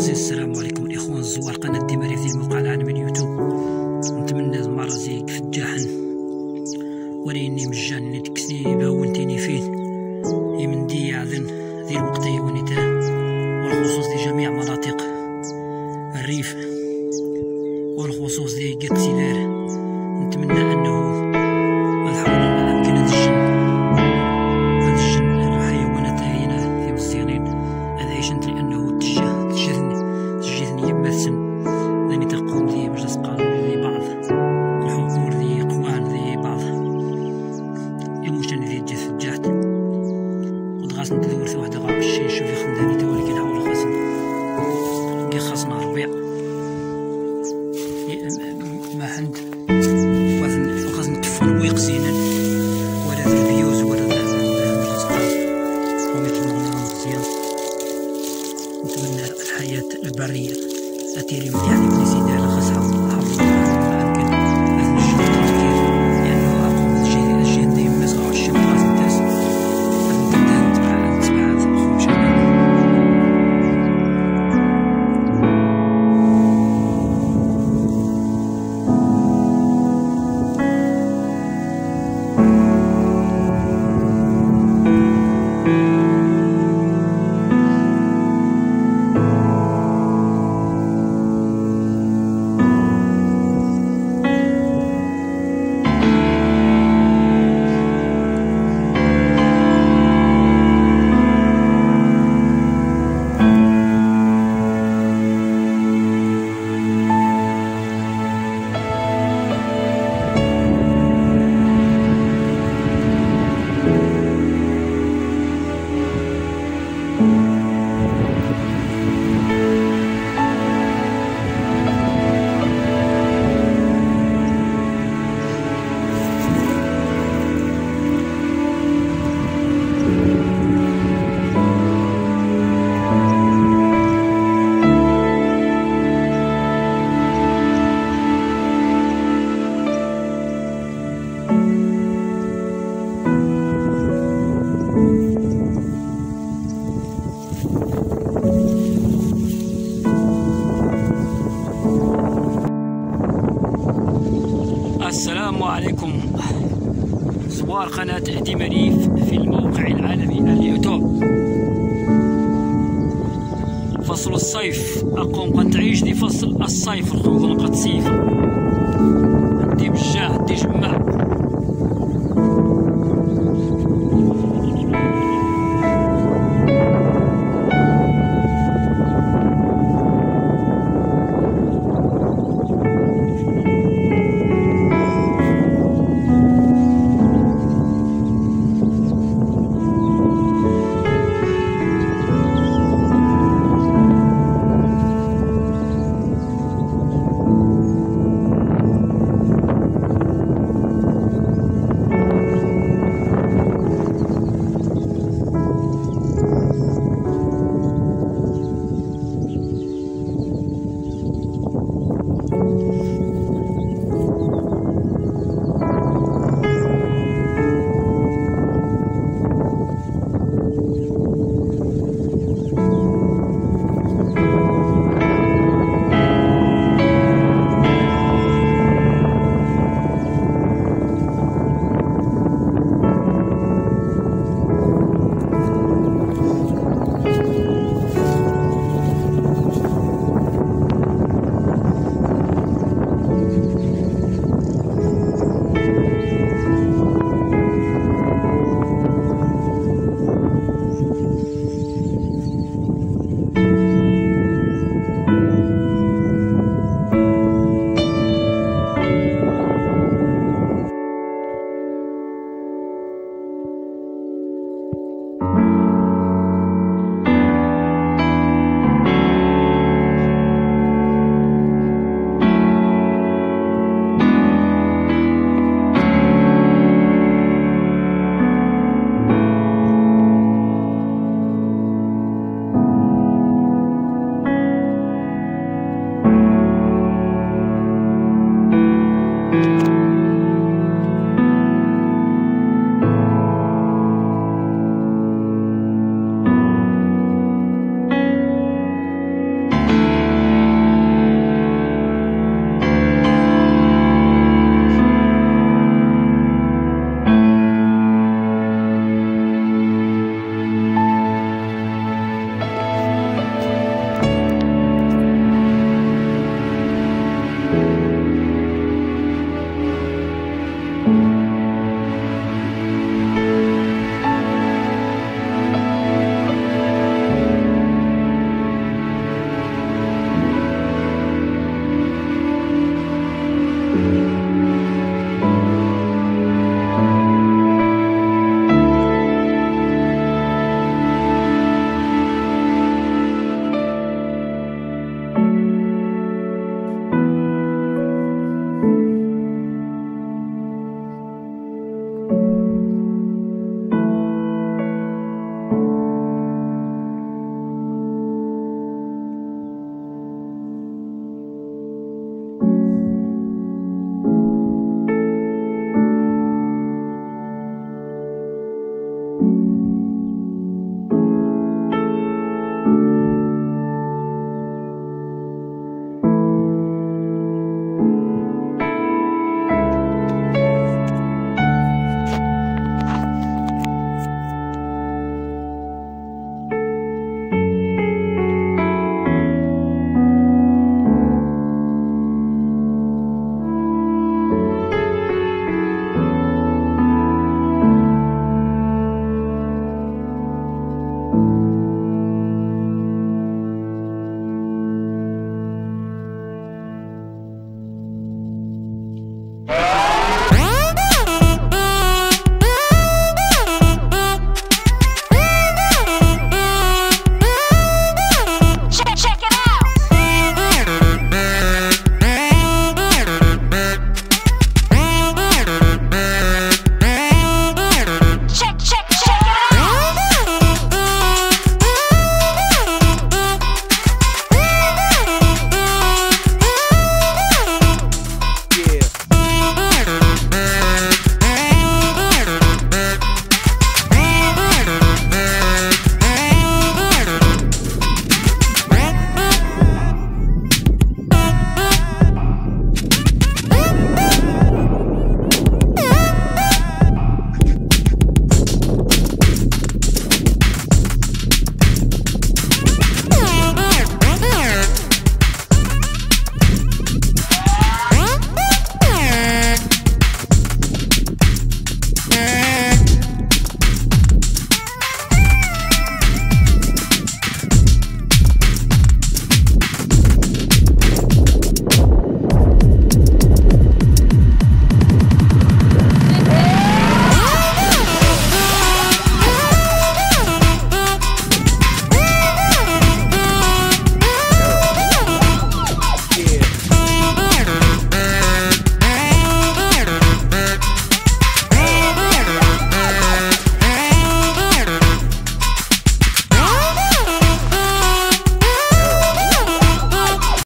العزيز. السلام عليكم الاخوان الزوار. قناة ديماري في الموقع العالمي اليوتيوب نتمنى مرة زيك فجاحا وريني مجاني تكسني باونتيني فيه. من دي عذن ذي الوقت ونتا والخصوص دي جميع مناطق الريف. EMF. زوار قناة ديماريف في الموقع العالمي اليوتيوب. فصل الصيف أقوم قد تعيش دي فصل الصيف الخوض قد صيف. عندي بجاه عندي جمع